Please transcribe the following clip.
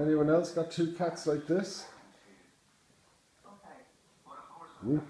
Anyone else got two cats like this? Okay. Ooh,